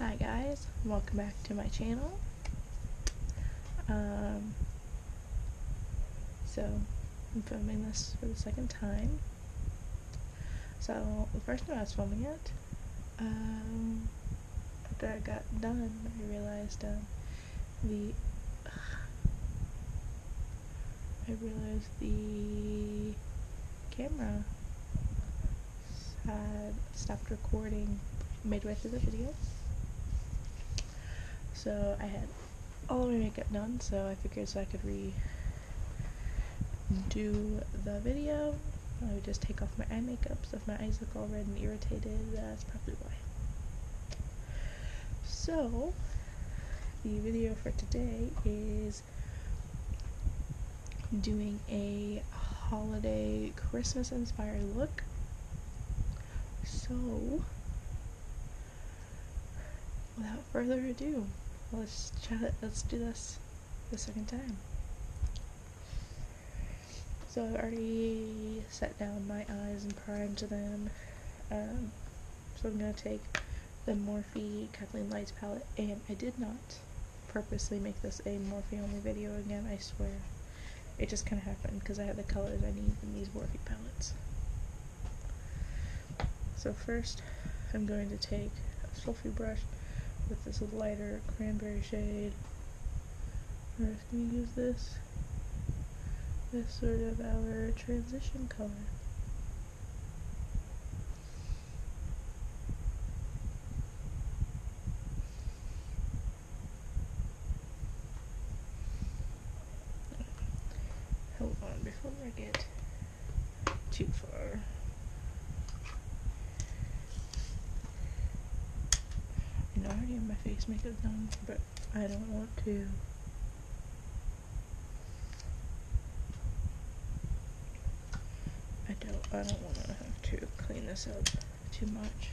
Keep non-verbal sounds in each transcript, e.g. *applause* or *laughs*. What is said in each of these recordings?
Hi guys, welcome back to my channel. Um, so, I'm filming this for the second time. So, the first time I was filming it, um, after I got done, I realized um, the *sighs* I realized the camera had stopped recording midway through the video. So I had all my makeup done, so I figured so I could redo the video. I would just take off my eye makeup, so if my eyes look all red and irritated, that's probably why. So, the video for today is doing a holiday Christmas inspired look. So, without further ado, let's try chat. Let's do this the second time. So I've already set down my eyes and primed them. Um, so I'm gonna take the Morphe Kathleen Lights palette, and I did not purposely make this a Morphe only video again. I swear, it just kind of happened because I had the colors I need in these Morphe palettes. So first, I'm going to take a sulfie brush with this lighter cranberry shade. We're just going to use this, this sort of our transition color. Hold on before I get too far. I know I already have my face makeup done, but I don't want to. I don't. I don't want to have to clean this up too much.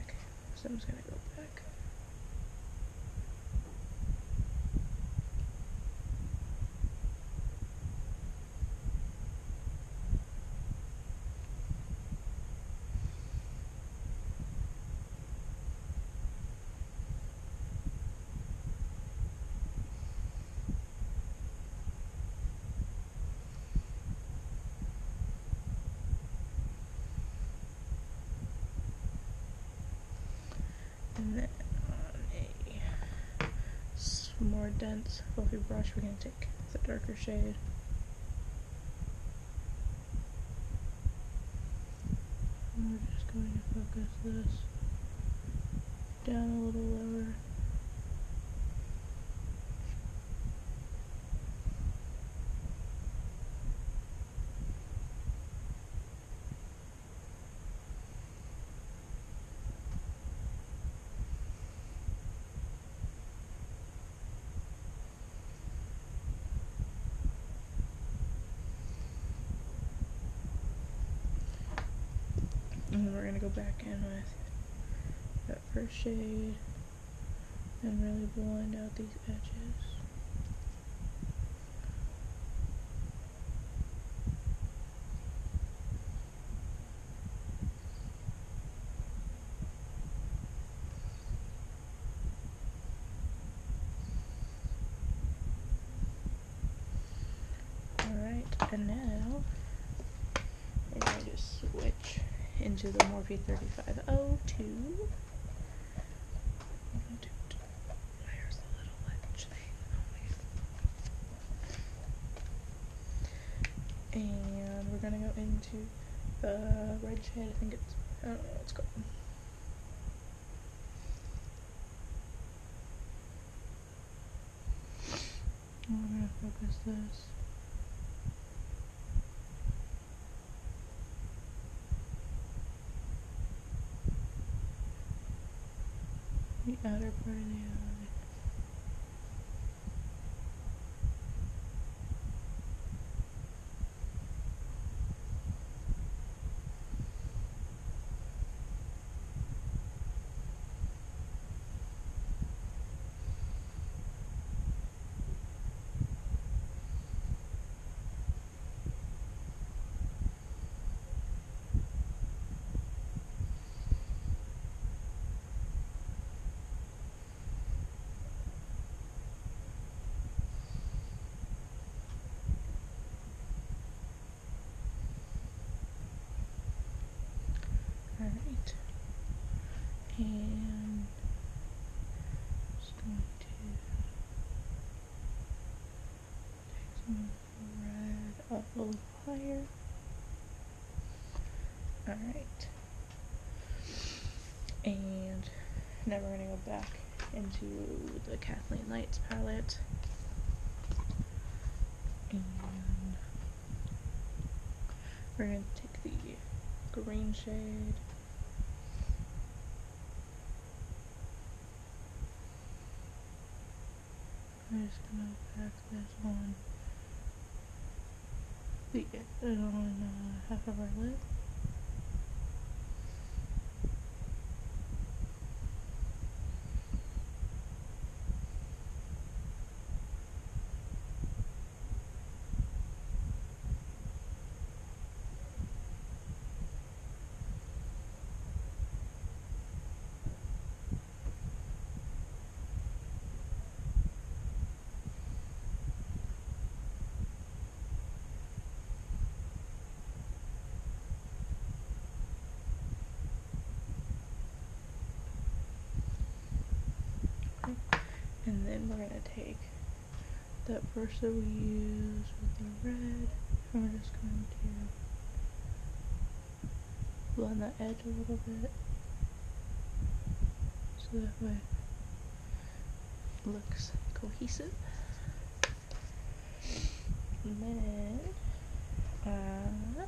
Okay, so I'm just gonna go back. And then on a more dense fluffy brush, we're going to take the darker shade. And we're just going to focus this down a little lower. And then we're going to go back in with that first shade and really blend out these edges. Alright, and now we're going to switch into the Morphe 3502. Where's the little ledge thing? Oh my god. And we're gonna go into the red shade. I think it's, I don't know what it's called. We're gonna focus this. The outer part of the eye. And just going to take some red up a little higher. Alright. And now we're gonna go back into the Kathleen Lights palette. And we're gonna take the green shade. Just gonna pack this on the on uh, half of our lid. And then we're gonna take that brush that we used with the red, and we're just going to blend the edge a little bit so that way it looks cohesive. And then, uh,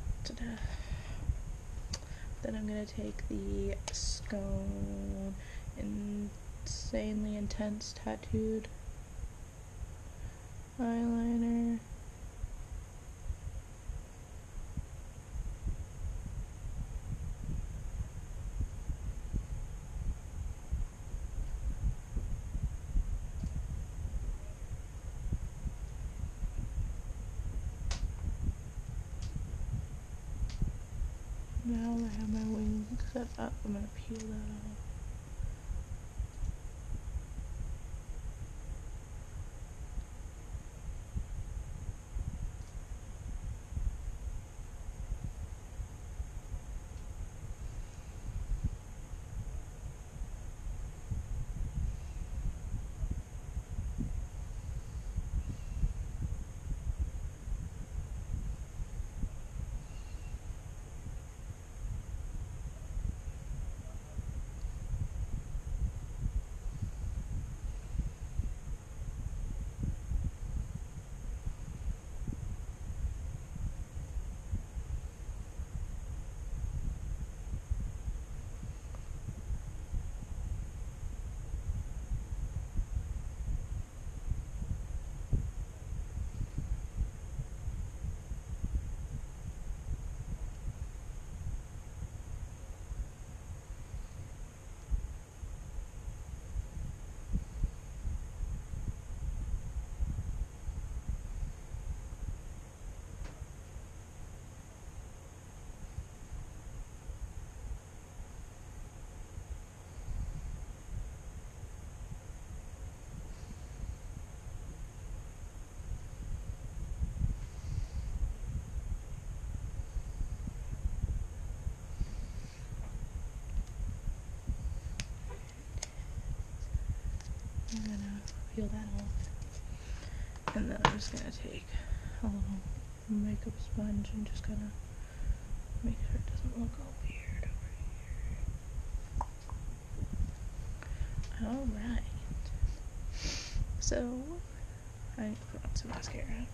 then I'm gonna take the scone insanely intense tattooed eyeliner. Now I have my wing set up, I'm gonna peel that off. I'm gonna peel that off. And then I'm just gonna take a little makeup sponge and just kind of make sure it doesn't look all weird over here. Alright. So, I put on some mascara.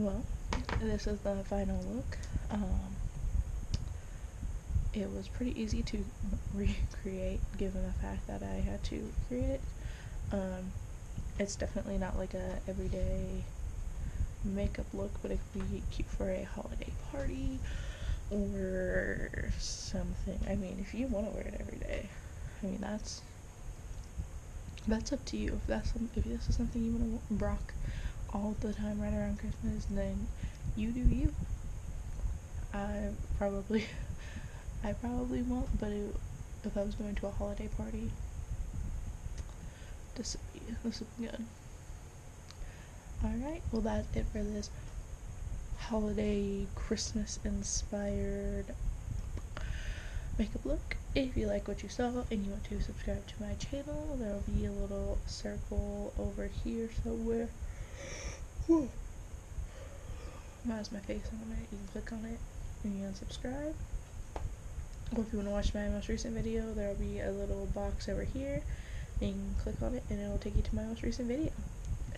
Well, this is the final look. Um, it was pretty easy to recreate given the fact that I had to create it. Um, it's definitely not like a everyday makeup look, but it could be cute for a holiday party or something. I mean, if you want to wear it every day, I mean that's that's up to you. If that's if this is something you want to rock all the time right around Christmas, and then you do you. I probably, *laughs* I probably won't, but it, if I was going to a holiday party, this would be this would be good. Alright, well that's it for this holiday Christmas inspired makeup look. If you like what you saw and you want to subscribe to my channel, there will be a little circle over here somewhere. That's my face on it. You can click on it and you unsubscribe. Or if you want to watch my most recent video, there will be a little box over here. And you can click on it and it will take you to my most recent video.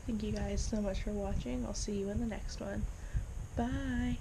Thank you guys so much for watching. I'll see you in the next one. Bye!